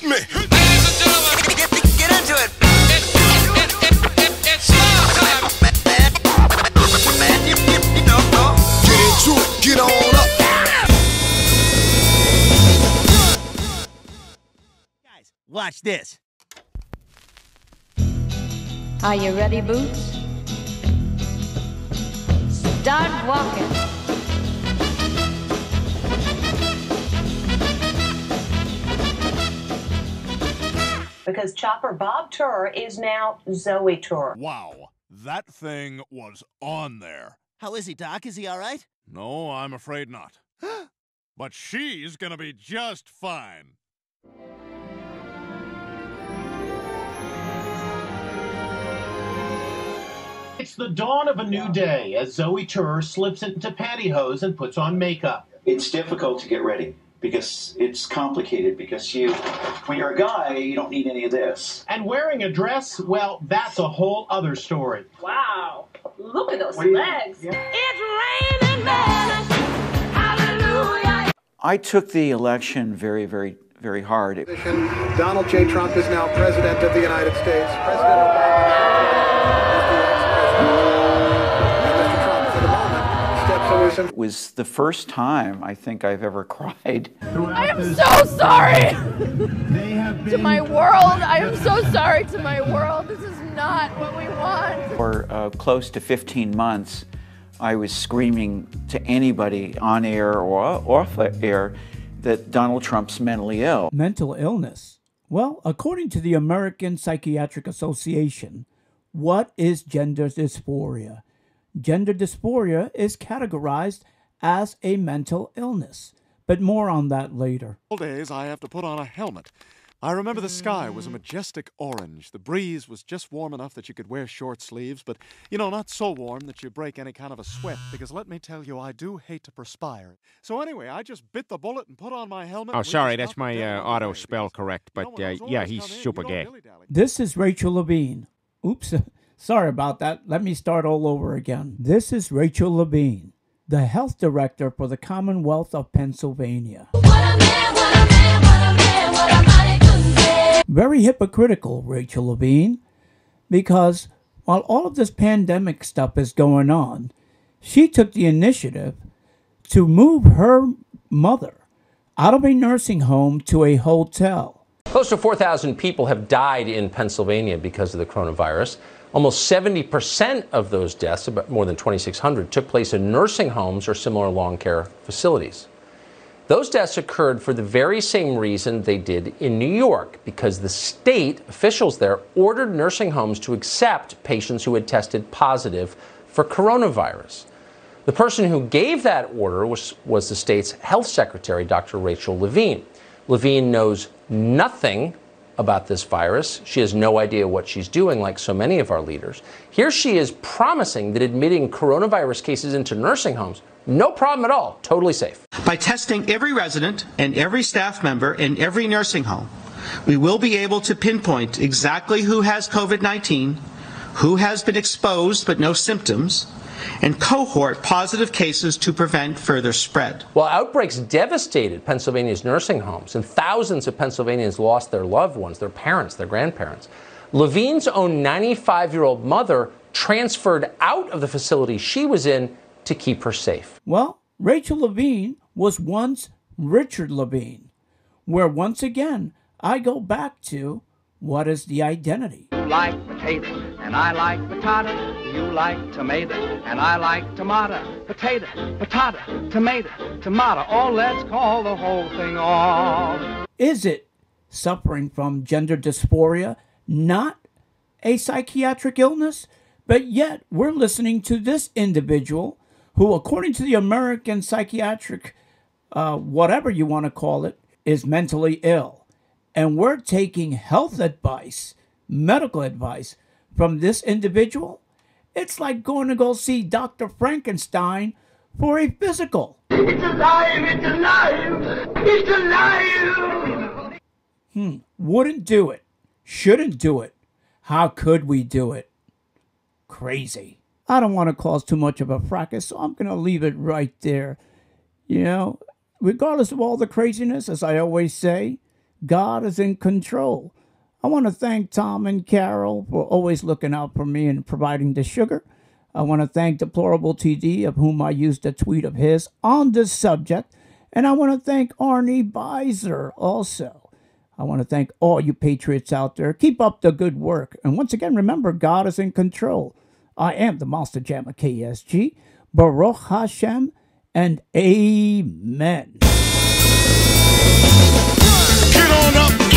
Hit me. Get, get. Get into it. Get on up. Guys, watch this. Are you ready, Boots? Start walking. Because Chopper Bob Tur is now Zoe Tur. Wow, that thing was on there. How is he, Doc? Is he all right? No, I'm afraid not. but she's gonna be just fine. It's the dawn of a new day as Zoe Tur slips into pantyhose and puts on makeup. it's difficult to get ready because it's complicated because you when you're a guy you don't need any of this And wearing a dress, well, that's a whole other story. Wow. Look at those What do you- legs. Yeah. It's raining men. Hallelujah. I took the election very, very, very hard. Donald J. Trump is now President of the United States. President Obama It was the first time I think I've ever cried. I am so sorry to my world. I am so sorry to my world. This is not what we want. For uh, close to 15 months, I was screaming to anybody on air or off air that Donald Trump's mentally ill. Mental illness. Well, according to the American Psychiatric Association, what is gender dysphoria? Gender dysphoria is categorized as a mental illness, but more on that later. All days I have to put on a helmet. I remember the sky was a majestic orange. The breeze was just warm enough that you could wear short sleeves, but, you know, not so warm that you break any kind of a sweat, because let me tell you, I do hate to perspire. So anyway, I just bit the bullet and put on my helmet. Oh, sorry, that's my uh, auto spell because, correct, you but know, uh, yeah, he's come in, you super gay. This is Rachel Levine. Oops, sorry about that. Let me start all over again. This is Rachel Levine, the health director for the Commonwealth of Pennsylvania. Very hypocritical, Rachel Levine, because while all of this pandemic stuff is going on, she took the initiative to move her mother out of a nursing home to a hotel. Close to 4,000 people have died in Pennsylvania because of the coronavirus. Almost 70% of those deaths, about more than 2,600, took place in nursing homes or similar long care facilities. Those deaths occurred for the very same reason they did in New York, because the state officials there ordered nursing homes to accept patients who had tested positive for coronavirus. The person who gave that order was, was the state's health secretary, Dr. Rachel Levine. Levine knows nothing about this virus. She has no idea what she's doing, like so many of our leaders. Here she is promising that admitting coronavirus cases into nursing homes, no problem at all, totally safe. By testing every resident and every staff member in every nursing home, we will be able to pinpoint exactly who has COVID 19, who has been exposed but no symptoms, and cohort positive cases to prevent further spread. While outbreaks devastated Pennsylvania's nursing homes and thousands of Pennsylvanians lost their loved ones, their parents, their grandparents, Levine's own 95 year old mother transferred out of the facility she was in to keep her safe. Well, Rachel Levine was once Richard Levine, where once again I go back to what is the identity? You like potato, and I like potato. You like tomato, and I like tomato. Potato, potato, tomato, tomato. Oh, let's call the whole thing off. Is it suffering from gender dysphoria, not a psychiatric illness? But yet we're listening to this individual who, according to the American Psychiatric, uh, whatever you want to call it, is mentally ill. And we're taking health advice, medical advice from this individual. It's like going to go see Dr. Frankenstein for a physical. It's alive! It's alive! It's alive! Hmm. Wouldn't do it. Shouldn't do it. How could we do it? Crazy. I don't want to cause too much of a fracas, so I'm going to leave it right there. You know, regardless of all the craziness, as I always say, God is in control. I want to thank Tom and Carol for always looking out for me and providing the sugar. I want to thank Deplorable TD, of whom I used a tweet of his on this subject. And I want to thank Arnie Beiser also. I want to thank all you patriots out there. Keep up the good work. And once again, remember, God is in control. I am the Monster Jam of KSG. Baruch Hashem and Amen. Get on up